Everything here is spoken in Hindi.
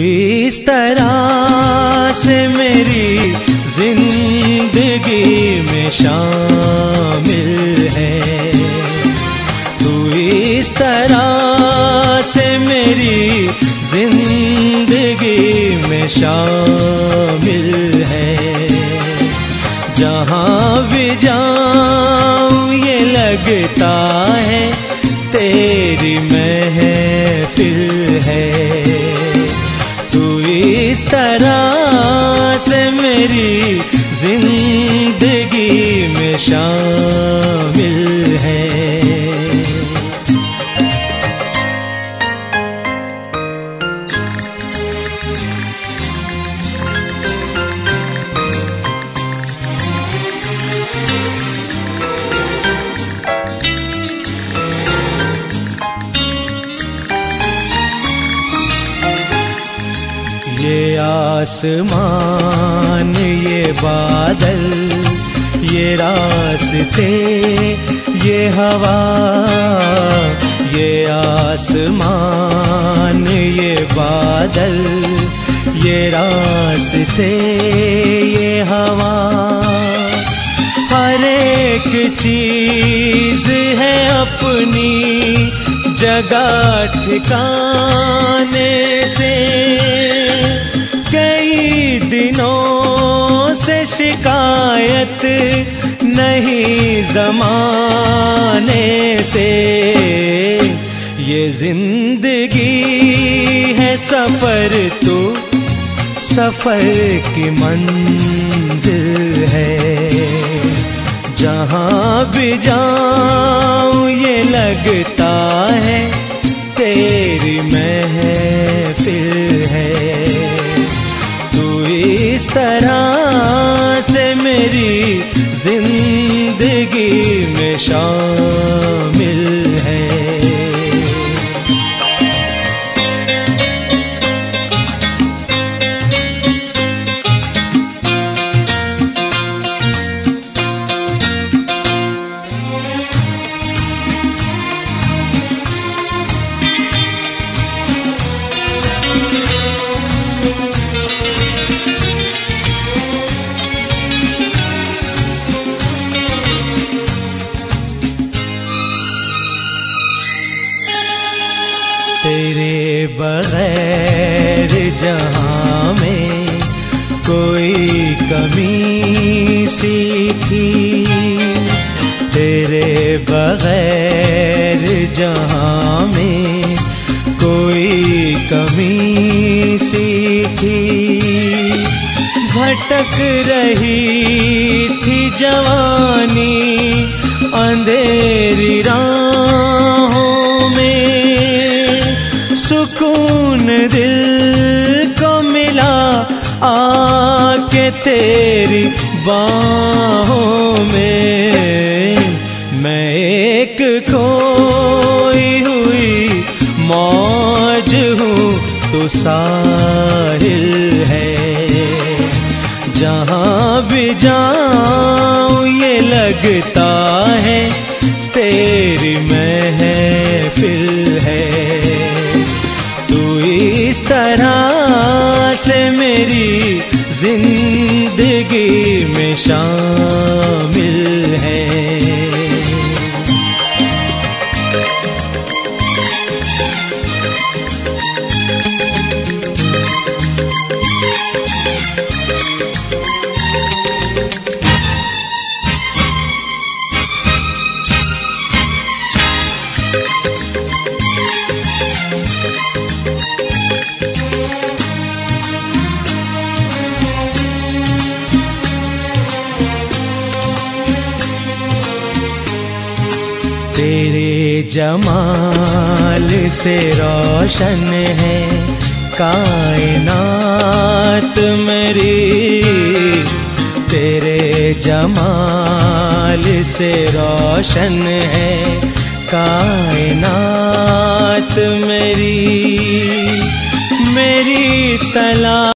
इस तरह से मेरी ज़िंदगी में शामिल है। तू इस तरह से मेरी ज़िंदगी में शामिल है। जहाँ भी जाऊँ ये लगता है, तेरी महफिल है। तरह से मेरी ज़िंदगी ये आसमान, ये बादल, ये रास्ते, ये हवा, ये आसमान, ये बादल, ये रास्ते, ये हवा। हर एक चीज़ है अपनी जगह, ठिकाने। शिकायत नहीं जमाने से। ये ज़िंदगी है सफ़र तो सफ़र की मंजिल है। जहाँ भी जाऊँ, ये लगता है में बगैर जहाँ में कोई कमी सी थी तेरे बगैर जहाँ में कोई कमी सी थी भटक रही थी जवानी, अंधेरी राहों दिल को मिला आके तेरी बाहों में। मैं एक खोई हुई मौज हूँ तो साहिल है। जहाँ भी जाऊँ, ये लगता है तेरी महफिल में तेरे जमाल से रोशन है। कायनात मेरी, तेरे जमाल से रोशन है। कायनात मेरी मेरी तला